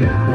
Yeah.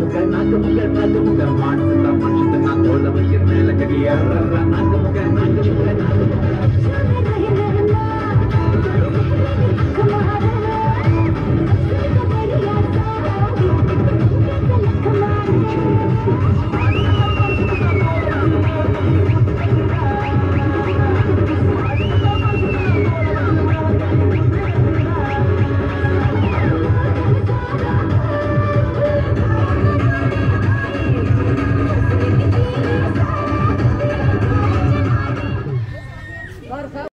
முக நாக்கு முக நாக்கு முக மாட்டு மனுஷன் நான் தோல்ல வைக்கிற மேல கட்டி ஏற நாக்கு முக நாக்கு முக நாக்கு